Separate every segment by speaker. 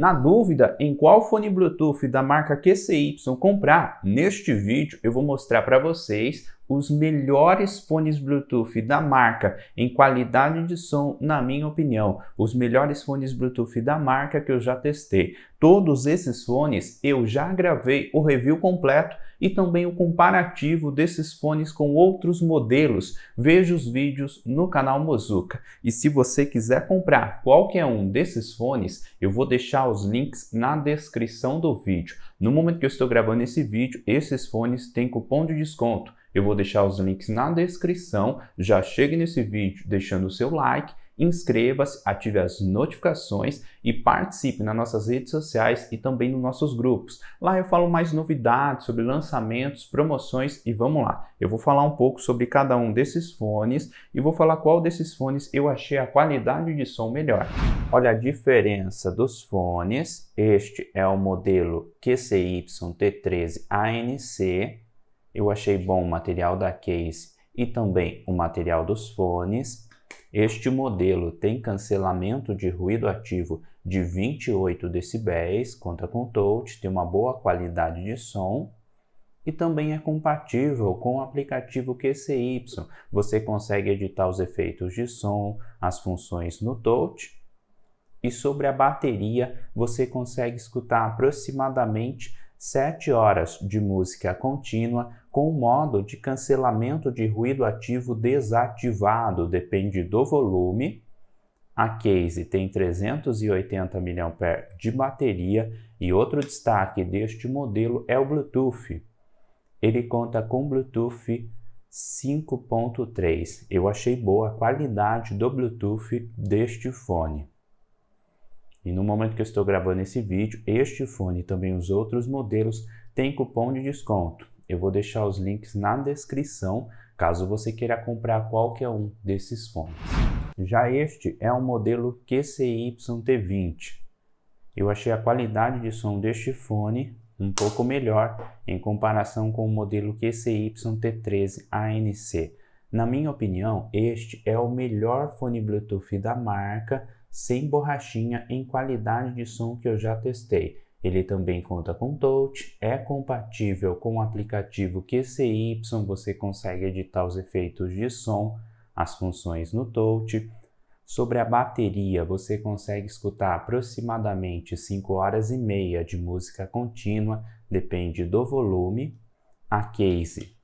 Speaker 1: Na dúvida em qual fone Bluetooth da marca QCY comprar, neste vídeo eu vou mostrar para vocês os melhores fones Bluetooth da marca em qualidade de som, na minha opinião, os melhores fones Bluetooth da marca que eu já testei. Todos esses fones eu já gravei o review completo e também o comparativo desses fones com outros modelos. Veja os vídeos no canal Mozuka. E se você quiser comprar qualquer um desses fones, eu vou deixar os links na descrição do vídeo. No momento que eu estou gravando esse vídeo, esses fones têm cupom de desconto. Eu vou deixar os links na descrição. Já chegue nesse vídeo deixando o seu like, inscreva-se, ative as notificações e participe nas nossas redes sociais e também nos nossos grupos. Lá eu falo mais novidades sobre lançamentos, promoções e vamos lá. Eu vou falar um pouco sobre cada um desses fones e vou falar qual desses fones eu achei a qualidade de som melhor. Olha a diferença dos fones. Este é o modelo QCY T13 ANC eu achei bom o material da case e também o material dos fones. Este modelo tem cancelamento de ruído ativo de 28 decibéis, conta com touch, tem uma boa qualidade de som e também é compatível com o aplicativo QCY. Você consegue editar os efeitos de som, as funções no touch. E sobre a bateria, você consegue escutar aproximadamente 7 horas de música contínua com o modo de cancelamento de ruído ativo desativado, depende do volume. A case tem 380 mAh de bateria e outro destaque deste modelo é o Bluetooth. Ele conta com Bluetooth 5.3. Eu achei boa a qualidade do Bluetooth deste fone. E no momento que eu estou gravando esse vídeo, este fone e também os outros modelos têm cupom de desconto. Eu vou deixar os links na descrição, caso você queira comprar qualquer um desses fones. Já este é o modelo QCY-T20. Eu achei a qualidade de som deste fone um pouco melhor em comparação com o modelo QCY-T13 ANC. Na minha opinião, este é o melhor fone Bluetooth da marca sem borrachinha em qualidade de som que eu já testei. Ele também conta com touch, é compatível com o aplicativo QCY, você consegue editar os efeitos de som, as funções no touch. Sobre a bateria, você consegue escutar aproximadamente 5 horas e meia de música contínua, depende do volume. A case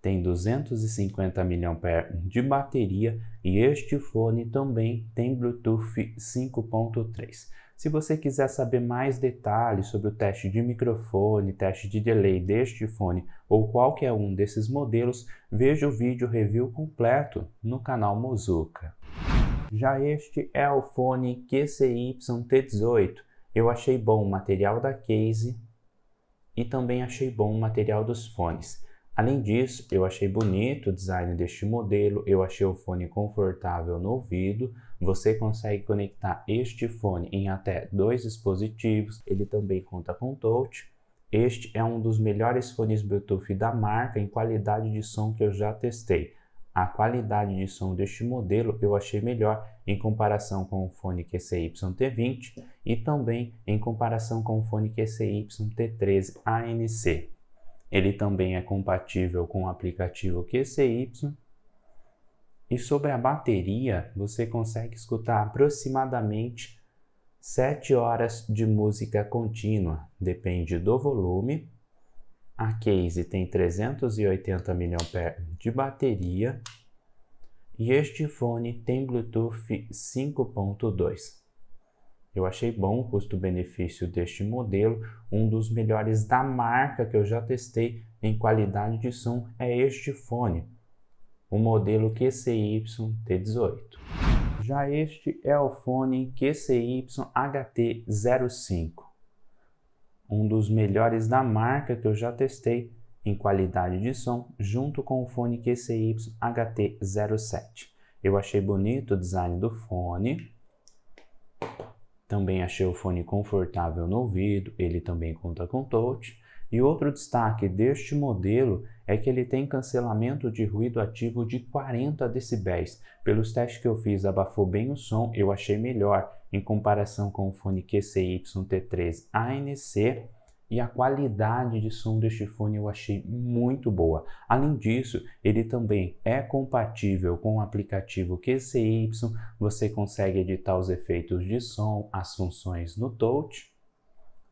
Speaker 1: tem 250 mAh de bateria e este fone também tem Bluetooth 5.3. Se você quiser saber mais detalhes sobre o teste de microfone, teste de delay deste fone ou qualquer um desses modelos, veja o vídeo review completo no canal Mozuka. Já este é o fone QCY T18. Eu achei bom o material da case e também achei bom o material dos fones. Além disso, eu achei bonito o design deste modelo, eu achei o fone confortável no ouvido, você consegue conectar este fone em até dois dispositivos, ele também conta com touch. Este é um dos melhores fones Bluetooth da marca em qualidade de som que eu já testei. A qualidade de som deste modelo eu achei melhor em comparação com o fone QCY T20 e também em comparação com o fone QCY T13 ANC. Ele também é compatível com o aplicativo QCY. E sobre a bateria, você consegue escutar aproximadamente 7 horas de música contínua, depende do volume. A case tem 380 mAh de bateria e este fone tem Bluetooth 5.2. Eu achei bom o custo-benefício deste modelo, um dos melhores da marca que eu já testei em qualidade de som é este fone, o modelo QCY T18. Já este é o fone QCY HT05, um dos melhores da marca que eu já testei em qualidade de som, junto com o fone QCY HT07. Eu achei bonito o design do fone, também achei o fone confortável no ouvido, ele também conta com touch. E outro destaque deste modelo é que ele tem cancelamento de ruído ativo de 40 decibéis. Pelos testes que eu fiz, abafou bem o som, eu achei melhor em comparação com o fone QCY T3 ANC e a qualidade de som deste fone eu achei muito boa. Além disso, ele também é compatível com o aplicativo QCY, você consegue editar os efeitos de som, as funções no touch.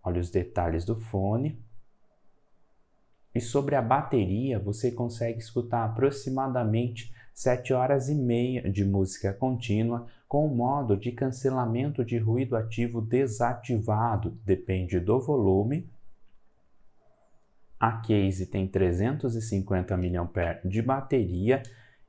Speaker 1: Olha os detalhes do fone. E sobre a bateria, você consegue escutar aproximadamente 7 horas e meia de música contínua com o modo de cancelamento de ruído ativo desativado, depende do volume. A case tem 350 mAh de bateria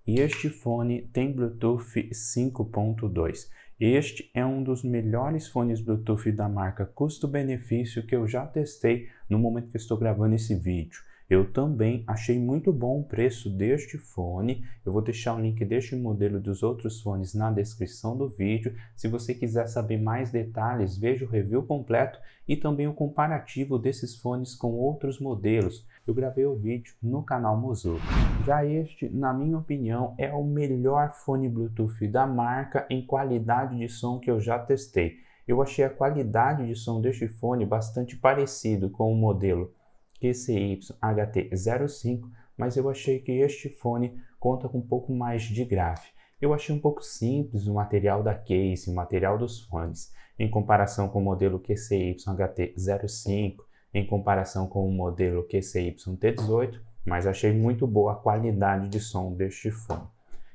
Speaker 1: e este fone tem Bluetooth 5.2. Este é um dos melhores fones Bluetooth da marca custo-benefício que eu já testei no momento que estou gravando esse vídeo. Eu também achei muito bom o preço deste fone. Eu vou deixar o link deste modelo e dos outros fones na descrição do vídeo. Se você quiser saber mais detalhes, veja o review completo e também o comparativo desses fones com outros modelos. Eu gravei o vídeo no canal Mozu. Já este, na minha opinião, é o melhor fone Bluetooth da marca em qualidade de som que eu já testei. Eu achei a qualidade de som deste fone bastante parecido com o modelo QCY HT05, mas eu achei que este fone conta com um pouco mais de grave. Eu achei um pouco simples o material da case, o material dos fones, em comparação com o modelo QCY HT05, em comparação com o modelo QCY T18, mas achei muito boa a qualidade de som deste fone.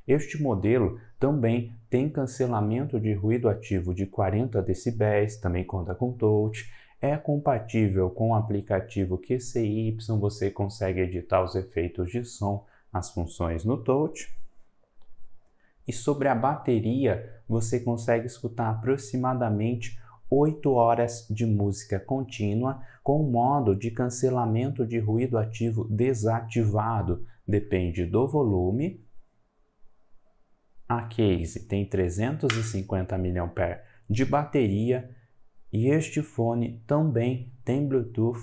Speaker 1: Este modelo também tem cancelamento de ruído ativo de 40 decibéis, também conta com touch, é compatível com o aplicativo QCY, você consegue editar os efeitos de som, as funções no touch. E sobre a bateria, você consegue escutar aproximadamente 8 horas de música contínua com o modo de cancelamento de ruído ativo desativado. Depende do volume. A case tem 350 mAh de bateria e este fone também tem Bluetooth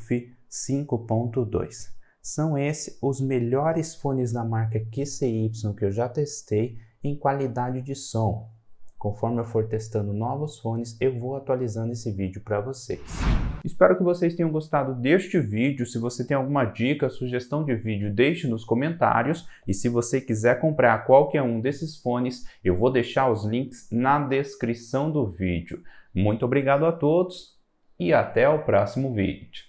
Speaker 1: 5.2. São esses os melhores fones da marca QCY que eu já testei em qualidade de som. Conforme eu for testando novos fones, eu vou atualizando esse vídeo para vocês. Espero que vocês tenham gostado deste vídeo. Se você tem alguma dica, sugestão de vídeo, deixe nos comentários. E se você quiser comprar qualquer um desses fones, eu vou deixar os links na descrição do vídeo. Muito obrigado a todos e até o próximo vídeo.